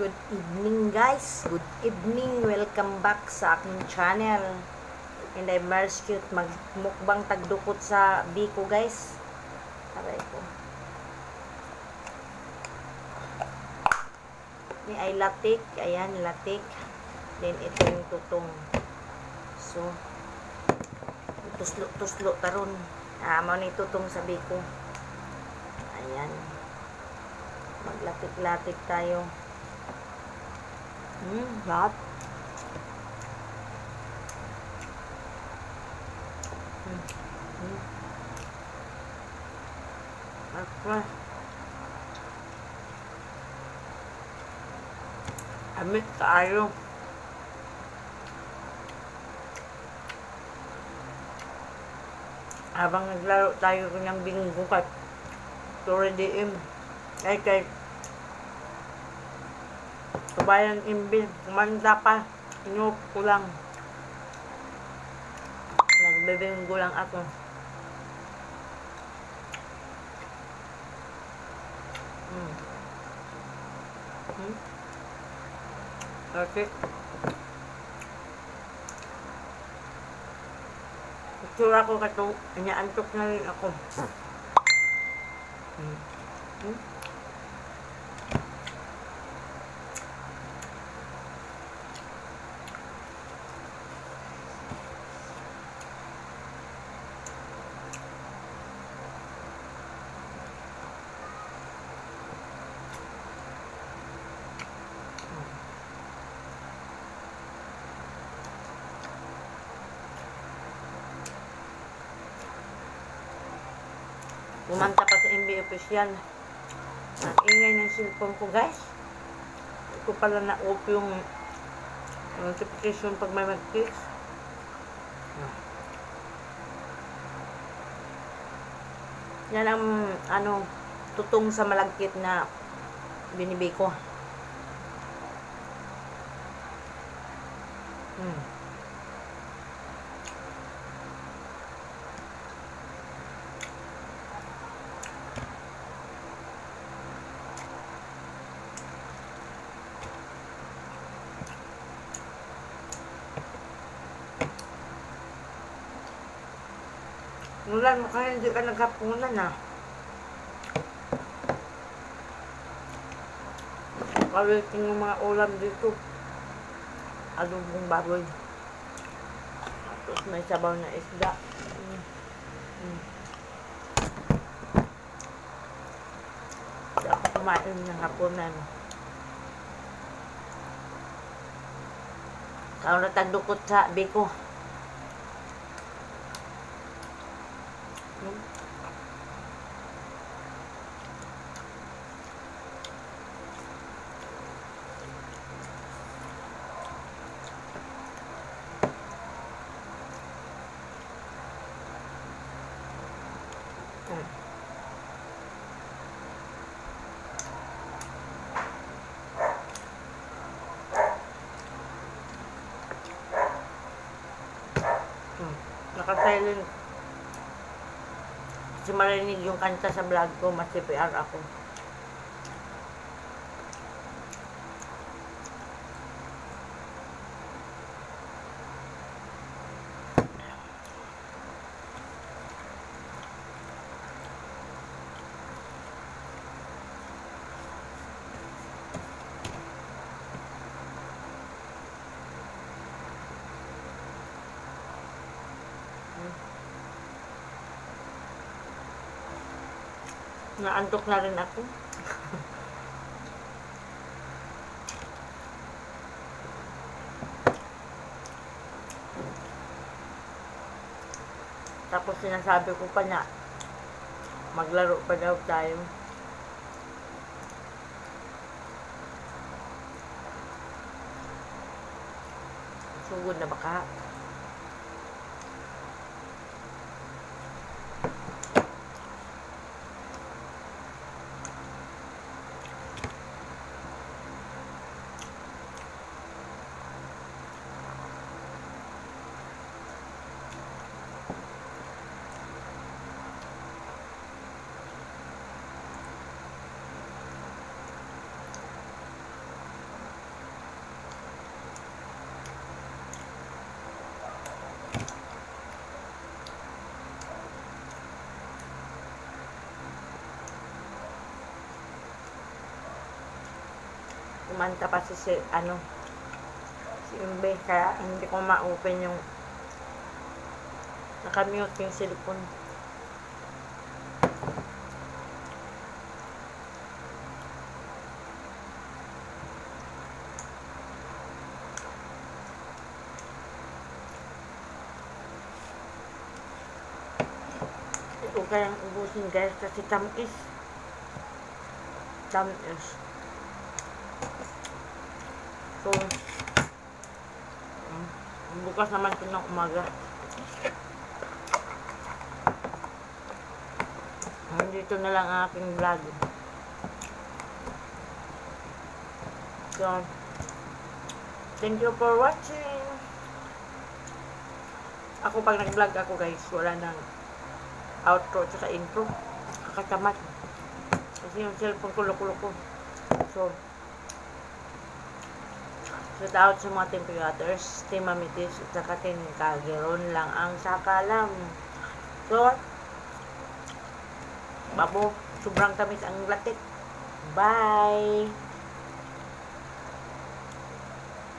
Good evening guys. Good evening. Welcome back sa aking channel. And I'm Mars Cute. Magmukbang tagdukot sa Biko guys. Aray ko. Ni ay latik. Ayan, latik. Then ito yung tutong. So, tuslo-tuslo taron. Ah, mo ni tutong sa Biko. Ayan. Maglatik-latik tayo. Hmm, lahat. Hmm. Hmm. Apa? Amit tayo. Habang naglaro tayo ng bingo kat Torre DM ay kay kabayan imbil kumanda pa inyop ko lang nagbebenggo lang ako hmm. Hmm? okay Itsura ko kato, antok na rin ako. Hmm. Hmm? Kumanta pa sa MB official. Ang ingay ng cellphone ko, guys. Hindi pala na-off yung notification pag may mag-click. Yan ang, ano, tutong sa malagkit na binibig ko. Hmm. Mulan kaya hindi ka naghapunan ah. Kalitin yung mga ulam dito. Adobong baboy. Tapos may sabaw na isda. Mm. Mm. Ako kumain ng hapunan. Kau natagdukot sa biko. Hmm. Hmm. Hmm. Naka-silent. Kasi marinig yung kanta sa vlog ko, mas CPR ako. Naantok na rin ako. Tapos sinasabi ko pa na maglaro pa daw tayo. Sugod na baka. Kumanta pa si, si ano, si Imbe, kaya hindi ko ma-open yung nakamute yung cellphone. Ito kayang ubusin guys kasi tamis. Tamis. So, mm, bukas naman ito ng umaga. Dito na lang ang aking vlog. So, thank you for watching. Ako pag nag-vlog ako guys, wala nang outro at intro. Kakatamat. Kasi yung cellphone ko loko-loko. So, shout out sa mga temperatures, timamitis, at saka tinkageron lang ang sakalam. So, babo, sobrang tamis ang latik. Bye!